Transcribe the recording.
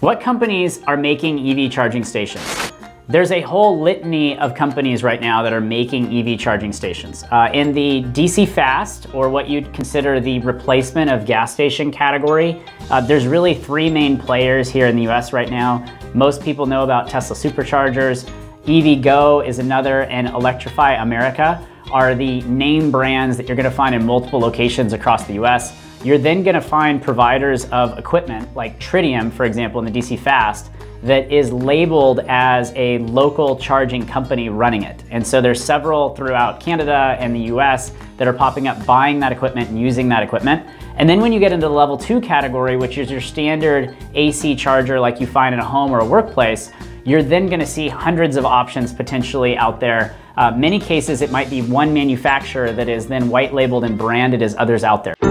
What companies are making EV charging stations? There's a whole litany of companies right now that are making EV charging stations. Uh, in the DC fast, or what you'd consider the replacement of gas station category, uh, there's really three main players here in the US right now. Most people know about Tesla superchargers. EVgo is another, and Electrify America are the name brands that you're gonna find in multiple locations across the US. You're then gonna find providers of equipment like Tritium, for example, in the DC Fast, that is labeled as a local charging company running it. And so there's several throughout Canada and the US that are popping up buying that equipment and using that equipment. And then when you get into the level two category, which is your standard AC charger like you find in a home or a workplace, you're then gonna see hundreds of options potentially out there. Uh, many cases, it might be one manufacturer that is then white labeled and branded as others out there.